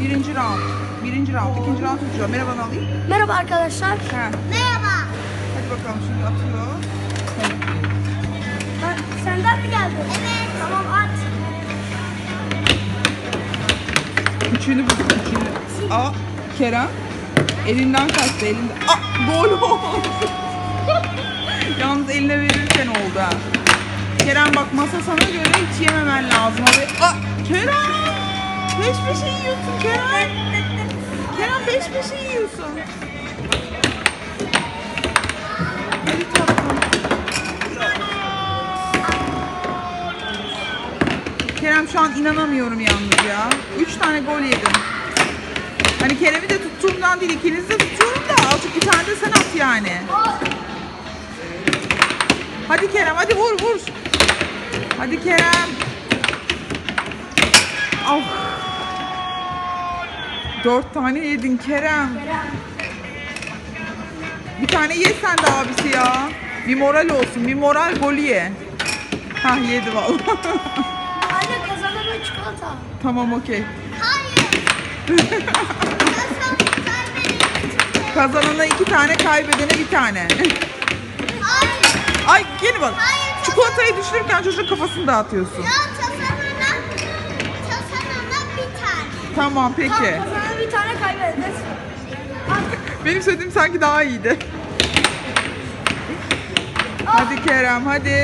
Birinci round. Birinci round. ikinci round uçuyor. Merhaba alayım. Merhaba arkadaşlar. Ha. Merhaba. Hadi bakalım şimdi atıyor. Ben, senden mi geldin? Evet. Tamam at. Üçünü buldum. Üçünü. Aa Kerem. Elinden kaçtı elinde. Aa gol oldu. Yalnız eline verirken oldu ha. Kerem bak masa sana göre hiç yememen lazım. Abi. Aa Kerem. Peş peşe yiyorsun Kerem. Kerem peş peşe yiyorsun. Kerem şu an inanamıyorum yalnız ya. Üç tane gol yedim. Hani Kerem'i de tuttuğumdan değil ikinizi de tutuyorum da azıcık bir tane de sen at yani. Hadi Kerem hadi vur vur. Hadi Kerem. Oh. Dört tane yedin Kerem. Bir tane ye sen de abisi ya. Bir moral olsun. Bir moral golü ye. Hah yedi vallahi. Anne kazanana çikolata. tamam okey. Hayır. Kazanana iki tane, kaybedene bir tane. Hayır. Ay gel bak. Hayır, Çikolatayı düşürürken çocuğun kafasını dağıtıyorsun. Ya kazanana, kazanana bir tane. Tamam peki. Tamam bir tane kaybederiz. Benim söylediğim sanki daha iyiydi. Hadi Kerem hadi.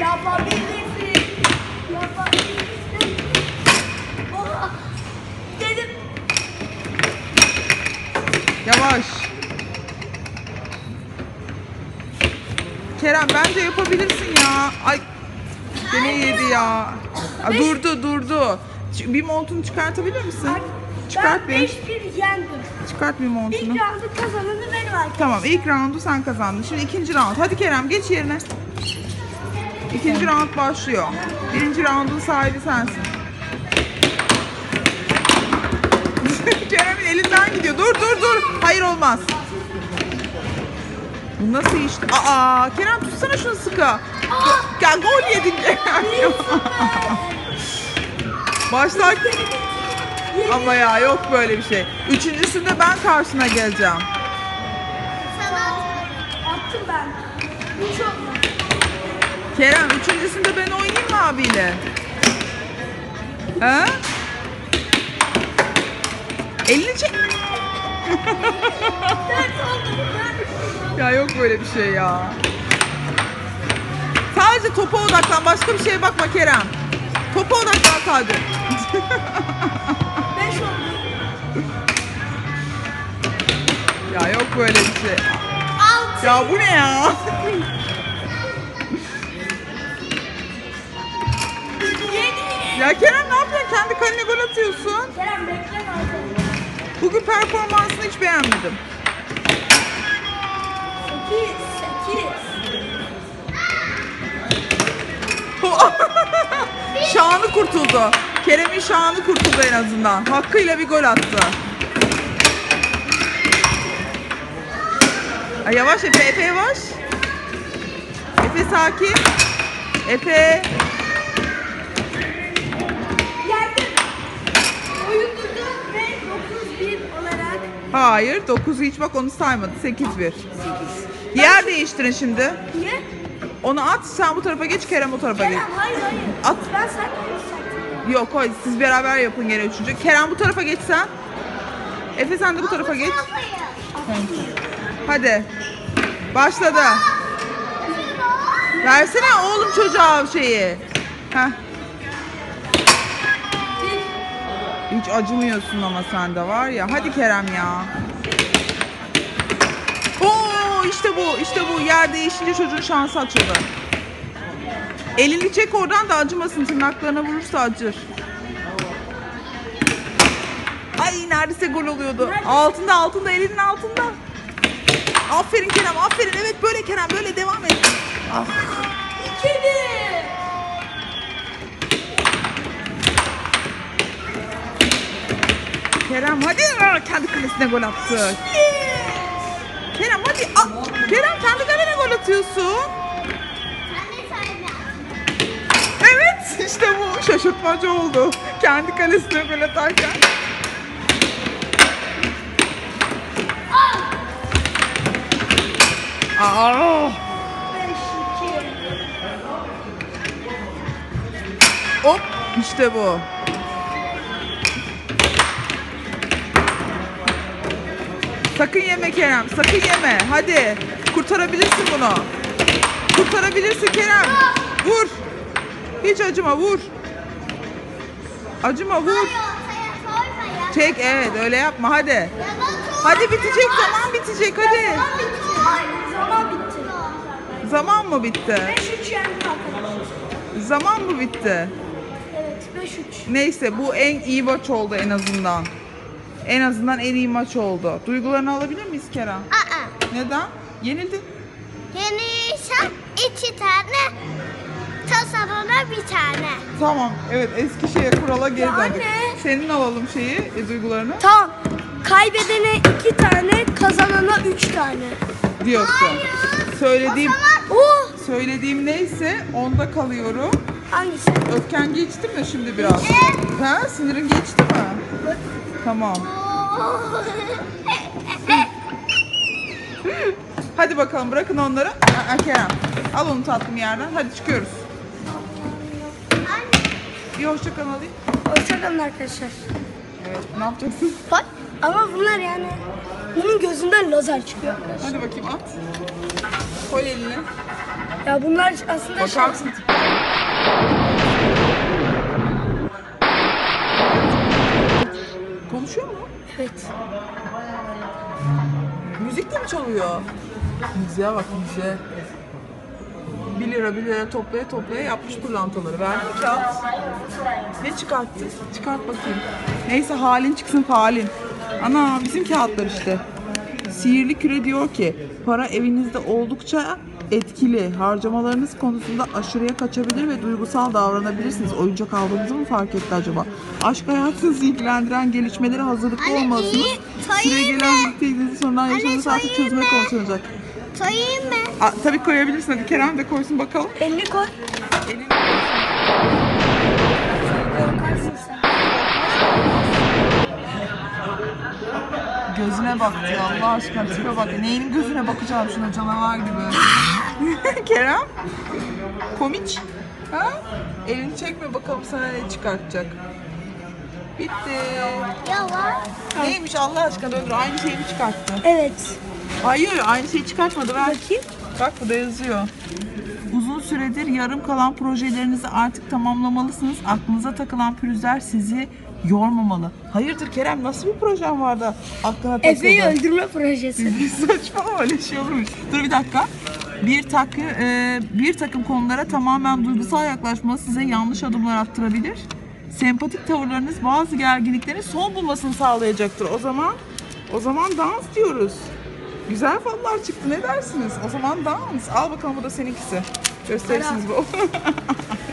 Yapabilirsin. Yapabilirsin. Oha. Dedim. Yavaş. Kerem bence yapabilirsin ya. Ay gene yedi ya. Aa, durdu durdu. Bir montunu çıkartabilir misin? Çıkart ben bir. 5-1 yendim. Çıkart bir İlk montunu. roundu kazananı benim arkadaşım. Tamam ilk roundu sen kazandın. Şimdi ikinci round. Hadi Kerem geç yerine. İkinci round başlıyor. Birinci roundun sahibi sensin. Kerem'in elinden gidiyor. Dur dur dur. Hayır olmaz. Bu nasıl iş? Aa Kerem tutsana şunu sıkı. Ya gol yedin Kerem. Başlar. Ama ya yok böyle bir şey. Üçüncüsünde ben karşına geleceğim. Sana attım ben. Üç oldu. Kerem üçüncüsünde ben oynayayım mı abiyle? Ha? Elini çek. Ya yok böyle bir şey ya. Sadece topa odaklan. Başka bir şeye bakma Kerem. Topa odaklan sadece. Ya yok böyle bir şey. Altı. Ya bu ne ya? Yedi. Ya Kerem ne yapıyorsun? Kendi kalene gol atıyorsun. Kerem bekle kaldı. Bugün performansını hiç beğenmedim. Sekiz. Sekiz. şanı kurtuldu. Kerem'in şanı kurtuldu en azından. Hakkıyla bir gol attı. Ay yavaş Efe, Efe yavaş. Efe sakin. Efe. Geldim. Oyun durdu ve 9-1 olarak Hayır 9'u hiç bak onu saymadı. 8-1. Yer değiştirin şimdi. Niye? Onu at sen bu tarafa geç Kerem o tarafa geç. Kerem hayır hayır. At. Ben sen sen. Yok hayır siz beraber yapın gene üçüncü. Kerem bu tarafa geç sen. Efe sen de bu tarafa geç. Hadi. Başladı. Versene oğlum çocuğa şeyi. Heh. Hiç acımıyorsun ama sen de var ya. Hadi Kerem ya. Oo işte bu işte bu yer değişince çocuğun şansı açıldı. Elini çek oradan da acımasın tırnaklarına vurursa acır. Ay neredeyse gol oluyordu. Altında altında elinin altında. Aferin Kerem aferin evet böyle Kerem böyle devam et. Ah. 2-1. Kerem hadi Aa, kendi kalesine gol attı. Kerem hadi. Aa, Kerem kendi kalene gol atıyorsun. Şaşırtmacı oldu. Kendi kalesine gol atarken. Aa! 5-2. Hop işte bu. Sakın yeme Kerem, sakın yeme. Hadi kurtarabilirsin bunu. Kurtarabilirsin Kerem. Vur. Hiç acıma vur. Acıma vur. Çek evet öyle yapma hadi. Hadi bitecek zaman bitecek hadi. Zaman bitti. Zaman mı bitti? 5-3 yendik arkadaşlar. Zaman mı bitti? Evet 5-3. Neyse bu en iyi maç oldu en azından. En azından en iyi maç oldu. Duygularını alabilir miyiz Kerem? Aa, Neden? Yenildin. yeniysen iki tane, tasarına bir tane. Tamam. Evet eski şeye kurala geri Ya döndük. anne. Senin alalım şeyi, e, duygularını Tamam. Kaybedene 2 tane, kazanana 3 tane. diyorsun. Söylediğim Oh! söylediğim neyse onda kalıyorum. Hangisi? Öfken geçti mi şimdi biraz? Ha? Sinirin geçti mi? Tamam. Hadi bakalım bırakın onları. Aa, Kerem. Al onu tatlım yerden. Hadi çıkıyoruz. Bir hoşça kal alayım. Hoşçakalın arkadaşlar. Evet. Ne yapacaksın? Bak ama bunlar yani bunun gözünden lazer çıkıyor arkadaşlar. Hadi bakayım at. Koy elini. Ya bunlar aslında şey, Bakar mısın? Konuşuyor mu? Evet. Müzik de mi çalıyor? Müziğe bak müziğe. 1 lira 1 lira toplaya toplaya yapmış pırlantaları. Verdi kağıt? Ne çıkarttı? Çıkart bakayım. Neyse halin çıksın halin. Ana bizim kağıtlar işte. Sihirli küre diyor ki para evinizde oldukça etkili. Harcamalarınız konusunda aşırıya kaçabilir ve duygusal davranabilirsiniz. Oyuncak aldığınızı mı fark etti acaba? Aşk hayatınızı ilgilendiren gelişmelere hazırlıklı Anne, olmalısınız. iyi, Süre sayayım gelen mı? birlikteliğinizi sonradan yaşadığınız artık çözüme konuşulacak. Sayayım mı? Aa, tabii koyabilirsin hadi Kerem de koysun bakalım. 50 koy. Elini sen. Gözüne bak ya Allah aşkına tipe bak. Neyin gözüne bakacağım şuna canavar gibi. Kerem? Komiç? Ha? Elini çekme bakalım sana ne çıkartacak. Bitti. Yalan. Neymiş Allah aşkına öbür aynı şeyi mi çıkarttı? Evet. Hayır aynı şeyi çıkartmadı ver. Bakayım. Bak burada yazıyor. Uzun süredir yarım kalan projelerinizi artık tamamlamalısınız. Aklınıza takılan pürüzler sizi yormamalı. Hayırdır Kerem nasıl bir projen vardı aklına takıldı? Efe'yi öldürme projesi. Saçmalama öyle şey olurmuş. Dur bir dakika. Bir takı, e, bir takım konulara tamamen duygusal yaklaşmanız size yanlış adımlar attırabilir. Sempatik tavırlarınız bazı gerginliklerin son bulmasını sağlayacaktır. O zaman o zaman dans diyoruz. Güzel fallar çıktı ne dersiniz? O zaman dans. Al bakalım bu da seninkisi. Gösterirsiniz bu.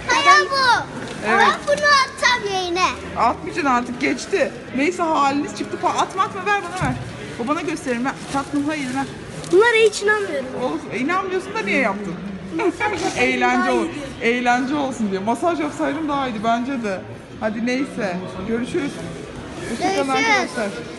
Hayal bu. Evet. Ben bunu atacağım yayına. Atmayacaksın artık geçti. Neyse haliniz çıktı. Pa- Atma atma ver bana ver. Babana gösterin. Ver. Tatlım hayır ver. Bunlara hiç inanmıyorum. Of, inanmıyorsun da niye yaptın? Eğlence ol, eğlence olsun diye. Masaj yapsaydın daha iyiydi bence de. Hadi neyse. Görüşürüz. Hoşçakalın Görüşürüz. arkadaşlar.